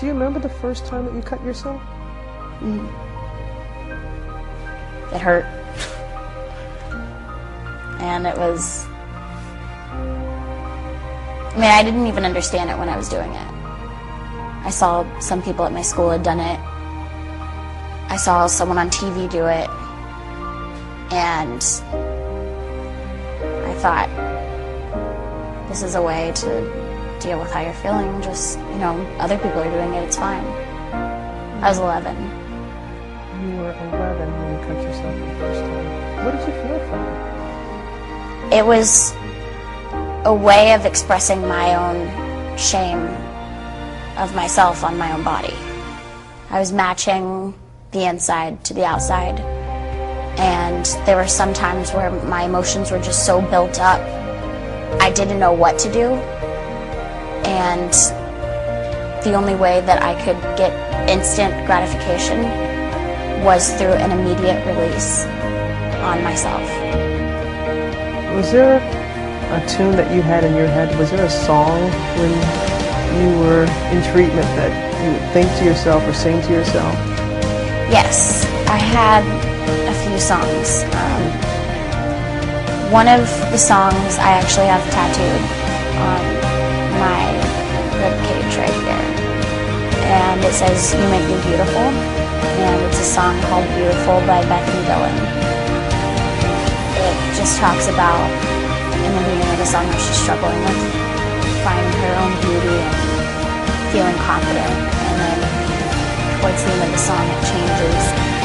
Do you remember the first time that you cut yourself? Mm. It hurt. And it was. I mean, I didn't even understand it when I was doing it. I saw some people at my school had done it. I saw someone on TV do it. And I thought, this is a way to deal with how you're feeling. Just, you know, other people are doing it, it's fine. I was 11. You were 11 when you cut yourself the first time. What did you feel from it? It was a way of expressing my own shame of myself on my own body. I was matching the inside to the outside. And there were some times where my emotions were just so built up, I didn't know what to do. And the only way that I could get instant gratification was through an immediate release on myself. Was there a tune that you had in your head? Was there a song when you were in treatment that you would think to yourself or sing to yourself? Yes, I had a few songs. Um, one of the songs I actually have tattooed on my rib cage right here. And it says, You Make Me Beautiful. And it's a song called Beautiful by Bethany Dillon. It just talks about, in the beginning of the song, she's struggling with finding her own beauty and feeling confident. And then towards the end of the song, it changes